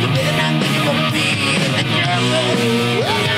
The better I think you're gonna be in the girl